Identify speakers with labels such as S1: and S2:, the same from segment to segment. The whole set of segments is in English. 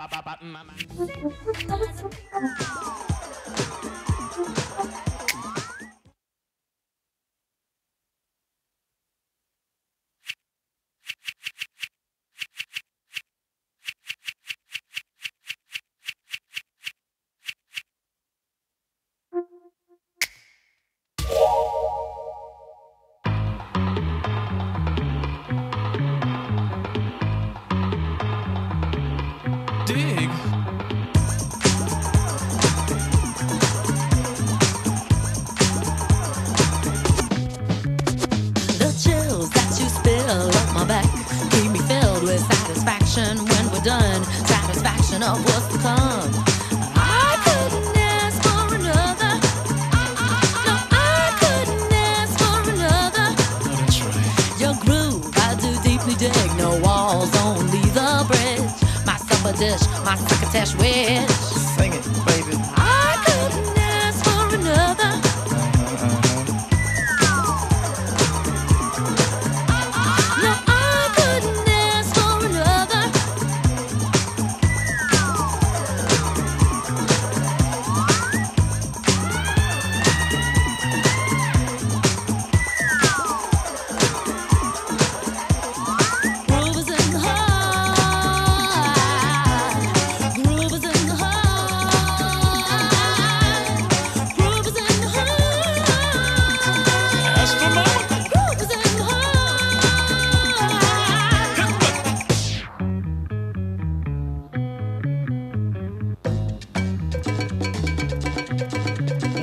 S1: ba ba ba ba Dig.
S2: The chills that you spill up my back keep me filled with satisfaction when we're done. Satisfaction of what's to come. I couldn't ask dish, my succotash wish.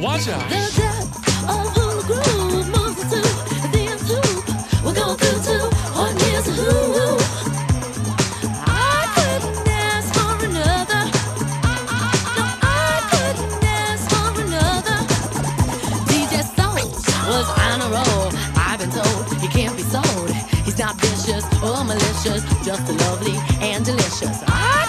S1: Watch out.
S2: The depth of who the moves us to the end. We'll go through who. I couldn't ask for another. No, I couldn't ask for another. DJ was on a roll. I've been told he can't be sold. He's not vicious or malicious, just lovely and delicious. I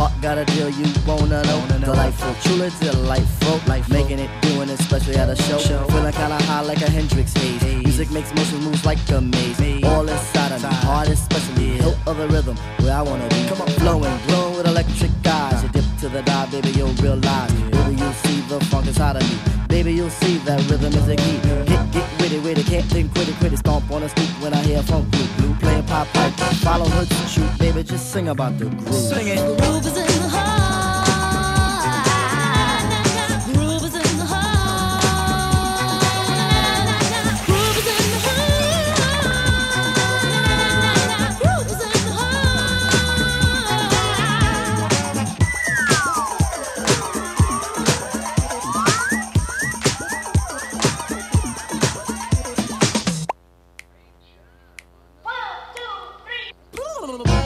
S3: Heart got a deal you wanna know. Delightful, truly delightful. Life making it, doing it, especially at a show. Feeling kinda high like a Hendrix haze. Music makes motion moves like a maze. All inside of me, heart especially. Hilt of the rhythm, where I wanna be. Come on, flowing, glowing with electric eyes. Uh. You dip to the dive, baby, you'll realize. Baby, you'll see the funk inside of me. Baby, you'll see that rhythm is a key. Get, get witty, witty, can't think, quit it, quit it. Stomp on the stoop when I hear funk blue, blue playing pop pipe. Follow her to shoot, baby, just sing about the groove. Sing it.
S2: The heart. Groove is in the heart. Groove